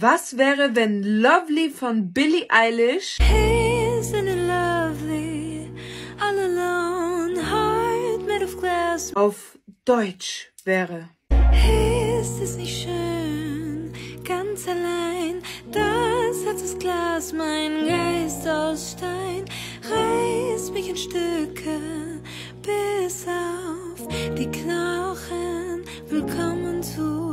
Was wäre, wenn Lovely von Billie Eilish lovely? All alone, heart made of glass. auf Deutsch wäre? Ist es nicht schön, ganz allein? Das Herz ist Glas, mein Geist aus Stein. Reiß mich in Stücke bis auf die Knochen. Willkommen zu